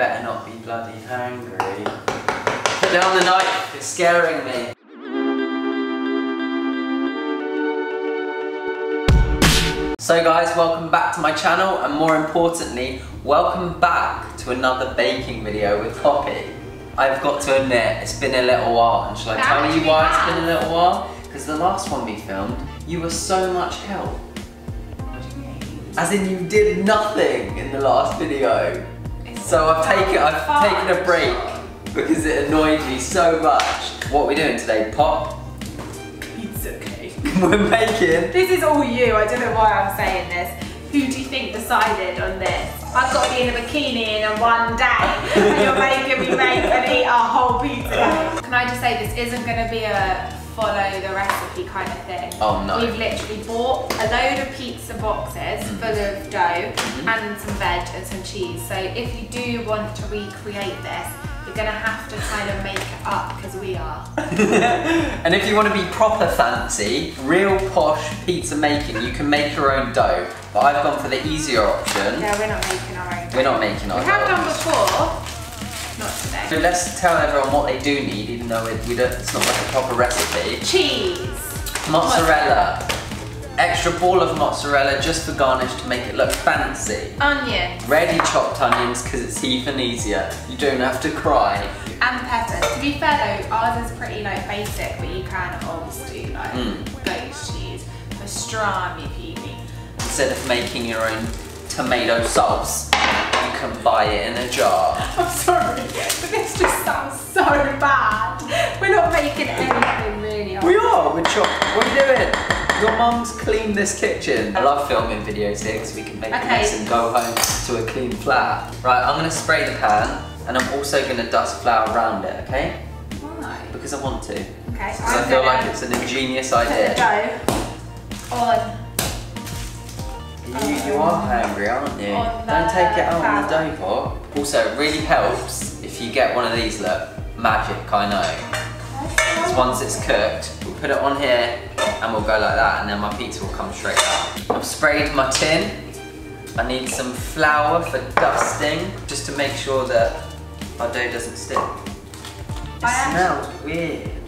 better not be bloody hungry. Put down the knife, it's scaring me. So guys, welcome back to my channel and more importantly, welcome back to another baking video with Poppy. I've got to admit, it's been a little while and shall I tell you why it's been a little while? Because the last one we filmed, you were so much help. What do you mean? As in you did nothing in the last video. So I've taken I've taken a break because it annoyed me so much. What are we doing today? Pop? Pizza cake. We're making This is all you. I don't know why I'm saying this. Who do you think decided on this? I've got to be in a bikini in one day and you're making me make and eat a whole pizza. Can I just say this isn't going to be a follow the recipe kind of thing. Oh, no. We've literally bought a load of pizza boxes Mm. full of dough Mm-hmm. and some veg and some cheese. So if you do want to recreate this, you're going to have to kind of make it up because we are. And if you want to be proper fancy, real posh pizza making, you can make your own dough. But I've gone for the easier option. Yeah, we're not making our own. We're not making our We have dough. done before, not. So let's tell everyone what they do need, even though it, we don't, it's not like a proper recipe. Cheese. Mozzarella. Extra ball of mozzarella just for garnish to make it look fancy. Onion. Ready chopped onions because it's even easier. You don't have to cry. And peppers. To be fair though, ours is pretty like basic, but you can always do like Mm. goat cheese, pastrami peely. Instead of making your own tomato sauce, you can buy it in a jar. I'm sorry, but this just sounds so bad. We're not making anything really. are We are, we're chop. What are you doing? Your mum's cleaned this kitchen. I love filming videos here because we can make a Okay. mess and go home to a clean flat. Right, I'm gonna spray the pan and I'm also gonna dust flour around it, okay? Why? Because I want to. Okay, Because I'm feel like it's an ingenious put the idea. dough on. You, you are hungry, aren't you? On Don't take it out on the dough pot. Also, it really helps if you get one of these, look, magic, I know. Because once it's cooked, we'll put it on here and we'll go like that and then my pizza will come straight out. I've sprayed my tin. I need some flour for dusting, just to make sure that our dough doesn't stick. It I smells weird.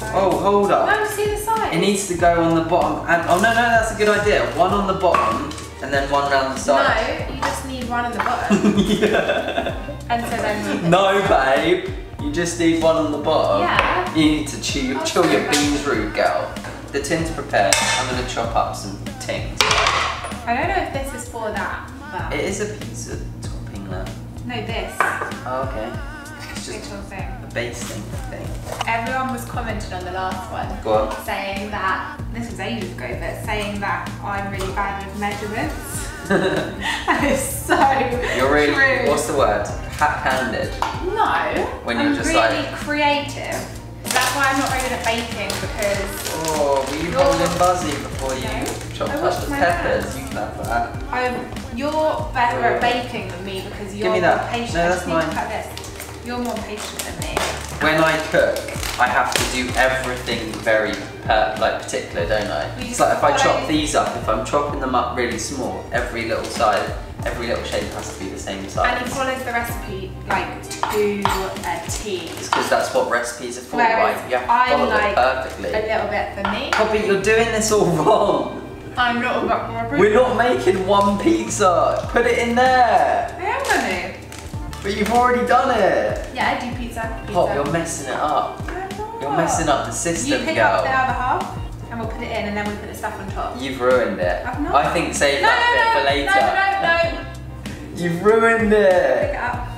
See the sides? Oh, hold up. No, see the side. It needs to go on the bottom and, oh no, no, that's a good idea. One on the bottom and then one around the side. No, you just need one on the bottom. yeah. and so then you No, babe. You just need one on the bottom. Yeah. You need to chew, I'll chill your beans rude, girl. The tin's prepared. I'm gonna chop up some tins. I don't know if this is for that, but It is a pizza topping though. no, this Oh, okay. Just a basting thing. Everyone was commenting on the last one, Go on. saying that this was ages ago, but saying that I'm really bad with measurements. and it's so You're really, true. what's the word? Half-handed? no, When I'm you're just really like- creative. That's why I'm not very good at baking because Oh, were you holding Buzzy before you No. chopped up the peppers? You can have that. I'm, you're better at baking than me because you're me more that. patient. No, that's just need to mine. cut this. You're more patient than me. When I cook, I have to do everything very like particular, don't I? It's like if I chop these up, if I'm chopping them up really small, every little side, every little shape has to be the same size. And he follows the recipe like to a T. It's because that's what recipes are for, Whereas right? You have to I'm follow like it perfectly. a little bit for me. Oh, Poppy, you're doing this all wrong. I'm not about We're not making one pizza. Put it in there. I am gonna. But you've already done it. Yeah, I do pizza. pizza. Pop, you're messing it up. You're messing up the system, You pick up the other half, and we'll put it in, and then we'll put the stuff on top. You've ruined it. I've not. I think save no, that no, bit no, for later. no, no, no. You've ruined it. Pick it. up.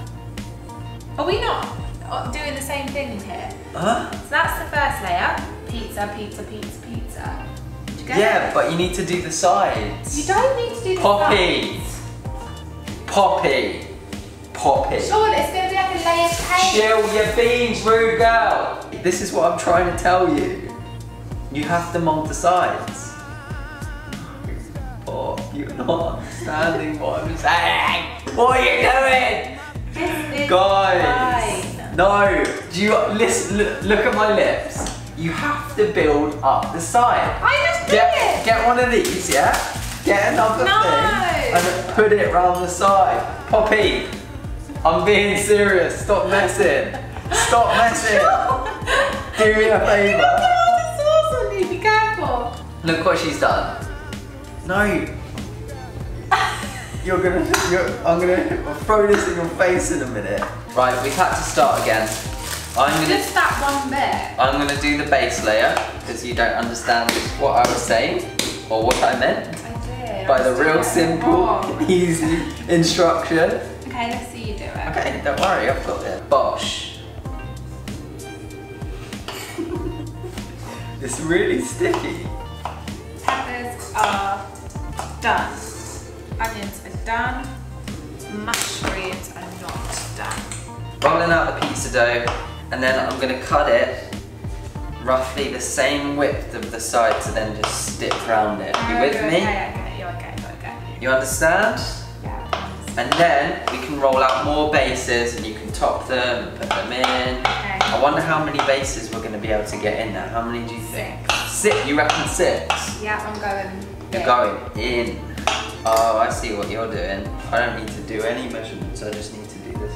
Are we not uh, doing the same thing here? Huh? So that's the first layer. Pizza, pizza, pizza, pizza. Did you get Yeah, it? but you need to do the sides. You don't need to do the Poppy. sides. Poppy. Poppy. Sean, it's going to be like a layered cake. Chill your beans, rude girl. This is what I'm trying to tell you. You have to mold the sides. Oh, you're not understanding what I'm saying. What are you doing? Guys, fine. no. Do you listen? Look, look at my lips. You have to build up the side. I just did Get it. get one of these, yeah. Get another No. thing and put it round the side. Poppy, I'm being serious. Stop messing. Stop messing. Do me a favour. the sauce on you, be careful. Look what she's done. No. You're gonna, you're, I'm gonna throw this in your face in a minute. Right, we've had to start again. I'm gonna, Just that one bit. I'm gonna do the base layer because you don't understand what I was saying or what I meant I did. by I the real simple, wrong. easy instruction. Okay, let's see you do it. Okay, don't worry, I've got it. Bosh. it's really sticky. Peppers are done. Onions are done. Mushrooms are not done. Rolling out the pizza dough, and then I'm gonna cut it roughly the same width of the side to then just stick round it. You Oh, with me? Okay, okay, you're okay, you're okay. You understand? And then we can roll out more bases and you can top them and put them in. Okay. I wonder how many bases we're going to be able to get in there. How many do you think? Six. You reckon six? Yeah, I'm going. You're going in. Oh, I see what you're doing. I don't need to do any measurements. I just need to do this.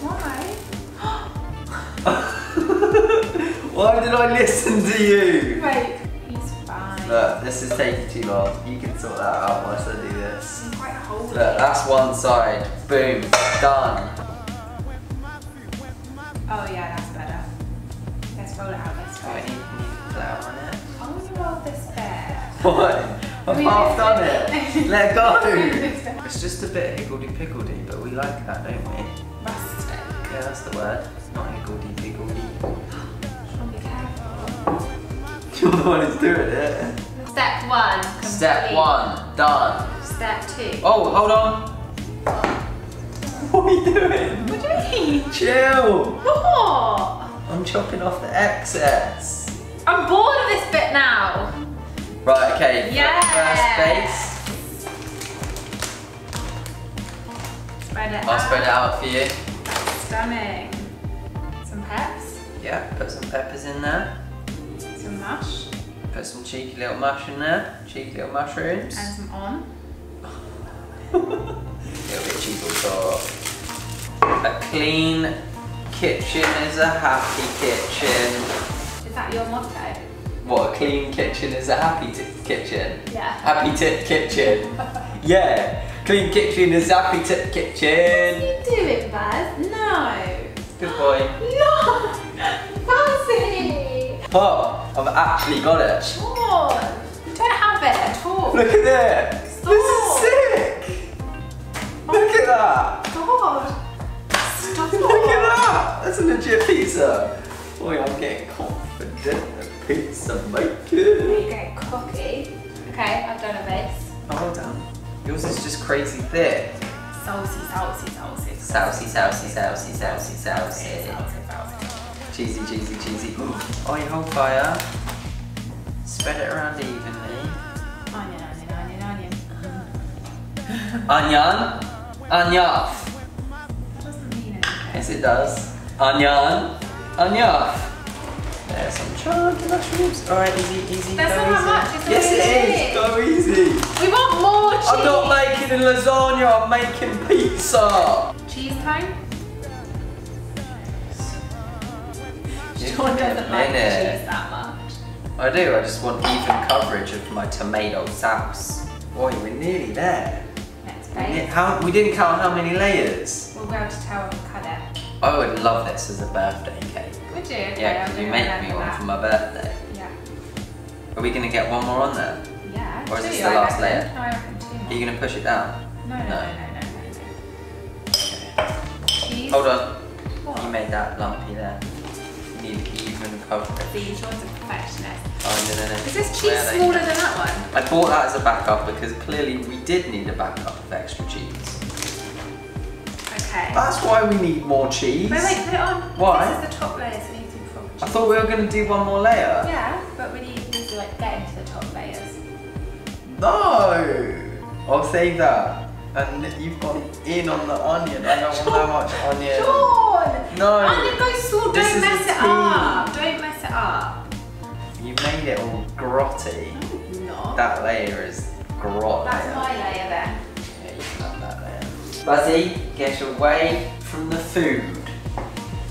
Why? Why did I listen to you? Wait. Look, this is taking too long. You can sort that out once I do this. He's quite holding. Look, that's one side. Boom. Done. Oh yeah, that's better. Let's roll it out this Oh, I way. need, need to flour on it. I want to roll this bit. What? I've We- half done it. Let go. it's just a bit higgledy piggledy, but we like that, don't we? Rustic. Yeah, that's the word. Not higgledy piggledy. You're the one who's doing it. Step one. Step one, done. Step two. Oh, hold on. What are you doing? What do you mean? Chill. What? I'm chopping off the excess. I'm bored of this bit now. Right, okay. Yeah. Yes. First Spread it base. I'll out. spread it out for you. Stunning. Some peps. Yeah, put some peppers in there. Some mush. Put some cheeky little mush in there. Cheeky little mushrooms. And some on. A little bit cheap. A clean kitchen is a happy kitchen. Is that your motto? What, a clean kitchen is a happy kitchen? Yeah. Happy tit kitchen. yeah. Clean kitchen is a happy What kitchen. are you doing, Buzz? No. Good boy. No. Fancy! Oh, I've actually got it. Sean. You don't have it at all. Look at that. This is Stop. sick. Oh Look at that. God. Stop. Look at that. That's a legit pizza. Boy, I'm getting confident at pizza making. There you go, cocky. Okay, I've done a base. Oh, well done. Yours is just crazy thick. Salty, salty, salty. Sousy, sousy, sousy, sousy, Salty, sousy. salty, salty. Cheesy, cheesy, cheesy. On your whole fire. Spread it around evenly. Onion, onion, onion, onion. Onion. Onion. That doesn't mean anything. Yes, it does. Onion. Onion. There's some chunky mushrooms. Alright, easy, easy. That's not easy. much, it's Yes, it is. Go easy. We want more cheese. I'm not making a lasagna, I'm making pizza. Cheese time? Sean doesn't like cheese that much. I do, I just want even coverage of my tomato sauce. Boy, we're nearly there. Ne- how, we didn't count how many layers. We'll be able to tell when we cut it. I would love this as a birthday cake. Would you? Okay, Yeah, do you make me one that. for my birthday? Yeah. Are we gonna get one more on there? Yeah. Or is two, this the I last reckon. layer? No, I reckon two more. Are you gonna push it down? No, no, No. no, no, no, no, no. Cheese. Hold on. What? You made that lumpy there. Even coverage. See, Sean's a perfectionist. Oh, no, no, no. Is this cheese smaller than that one? I bought that as a backup because clearly we did need a backup of extra cheese. Okay. That's why we need more cheese. Wait, wait, put it on. Why? This is the top layer, so we need to proper cheese. I thought we were gonna do one more layer. Yeah, but we need, need to like get into the top layers. No! I'll save that. And you've gone in on the onion. I don't want that much onion. No. Oh, Goes small, This don't is mess the it up. Don't mess it up. You made it all grotty. No. That layer is grot. That's layer. my layer then. Yeah, you can have Buzzy, get away from the food.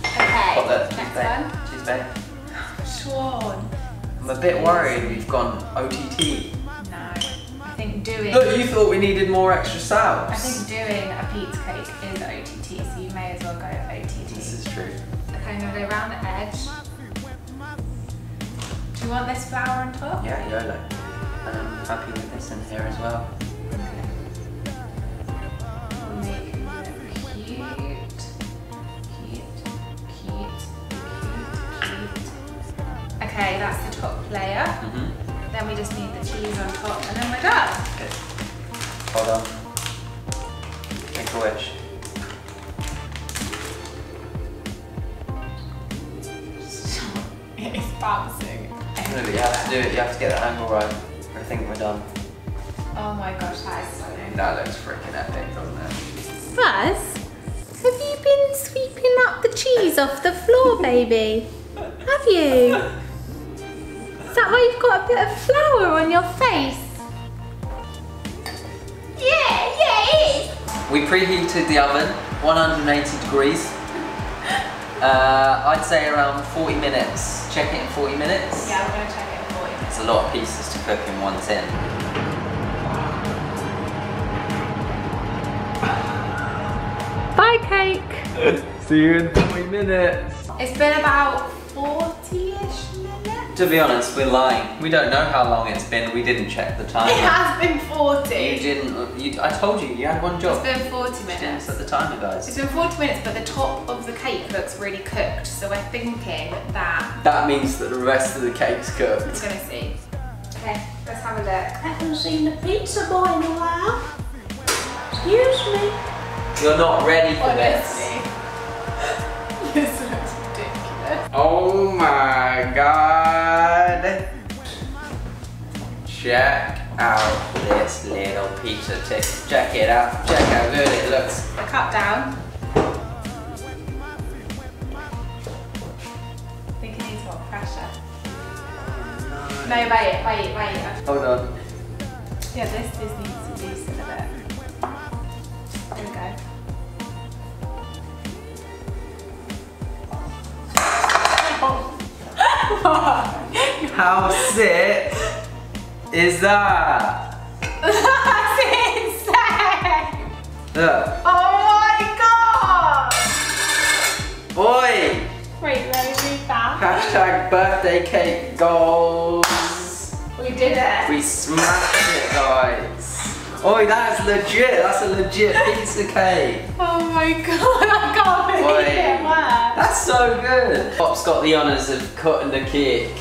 Okay, Pop that next cheese one. Sean. I'm a bit worried we've gone OTT. No, I think doing. Look, you thought we needed more extra sauce. I think doing a pizza cake is OTT, so you may as well go OTT. this is true. Okay, I'm gonna go around the edge. Do you want this flower on top? Yeah, YOLO. And I'm happy with this in here as well. Okay. We'll make it look cute. Cute, cute, cute, cute. Okay, that's the top layer. Mm-hmm. Then we just need the cheese on top and then we're done. Okay. Hold on. Make a wish. Bouncing. No, but you have to do it. You have to get the angle right. I think we're done. Oh my gosh, that is so nice. That looks freaking epic, doesn't it? Buzz, have you been sweeping up the cheese off the floor, baby? Have you? Is that why you've got a bit of flour on your face? Yeah, yeah, it is. We preheated the oven, 180 degrees. Uh, I'd say around 40 minutes. Check it in 40 minutes. Yeah, we're gonna check it in 40 minutes. It's a lot of pieces to cook in one tin. Bye, cake. See you in 40 minutes. It's been about 40-ish minutes. To be honest, we're lying. We don't know how long it's been. We didn't check the time. It has been 40. You didn't. Uh, you, I told you, you had one job. It's been 40 Didn't minutes. set the timer, It's guys. It's been 40 minutes, but the top of the cake looks really cooked, so we're thinking that That means that the rest of the cake's cooked. we're cooked. gonna see. Okay, let's have a look. I haven't seen the pizza boy in a while. Excuse me. You're not ready for this. this looks ridiculous. Oh my god. Check out this little pizza tip. Check it out. Check how good it looks. The cut down. I think it needs more pressure. No, wait, wait, wait. Hold on. Yeah, this, this needs How sick is that? That's insane! Look. Oh my god! Boy! Wait, let me read that. Hashtag birthday cake goals. We did it. We smashed it, guys. Oi, that's legit. That's a legit pizza cake. Oh my god, I can't believe Oi. it. That's so good. Pop's got the honours of cutting the cake.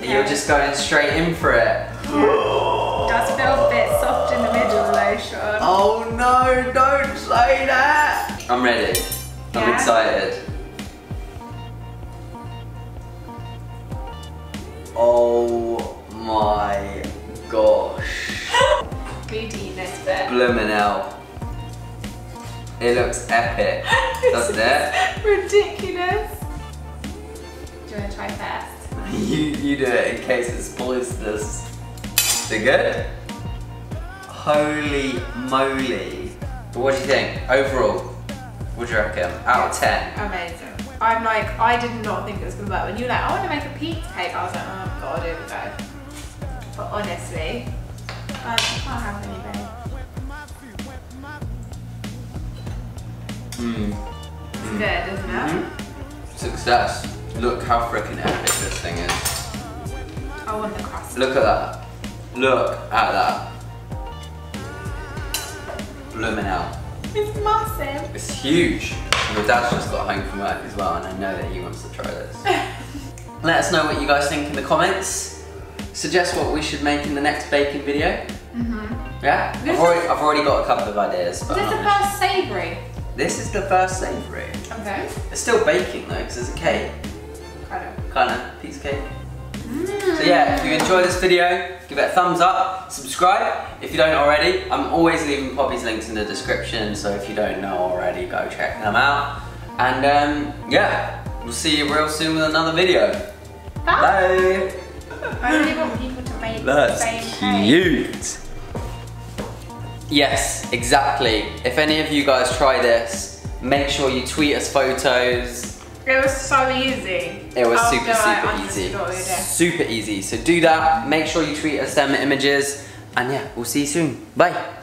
You're just going straight in for it. Does feel a bit soft in the middle though, Sean. Oh no, don't say that. I'm ready. I'm Yeah? excited. Oh this bit. Bloomin' hell. It looks epic, doesn't it? Ridiculous. Do you want to try first? You, you do it in case it spoils this. Is it good? Holy moly. But what do you think? Overall, what do you reckon? Out of 10? Amazing. I'm like, I did not think it was gonna work. When you were like, I want to make a pizza cake, I was like, oh god, here we go. But honestly, I can't have any, babe. Mm. It's good, isn't it? Success. Look how freaking epic this thing is. I want the crust. Look at that. Look at that. Bloomin' hell. It's massive. It's huge. Your dad's just got home from work as well, and I know that he wants to try this. Let us know what you guys think in the comments. Suggest what we should make in the next baking video. Mm-hmm. Yeah, This I've already, I've already got a couple of ideas. Is But this I'm the first savoury? This is the first savoury. Okay. It's still baking though, because it's a cake, Kind of. kind of piece of cake. So yeah, if you enjoy this video, give it a thumbs up, subscribe if you don't already. I'm always leaving Poppy's links in the description, so if you don't know already, go check them out. And um, yeah, we'll see you real soon with another video. Bye. Bye. I really want people to make the That's same cake. Yes, exactly. If any of you guys try this, make sure you tweet us photos. It was so easy. It was super, super easy. Super easy. So do that. Make sure you tweet us them images. And yeah, we'll see you soon. Bye.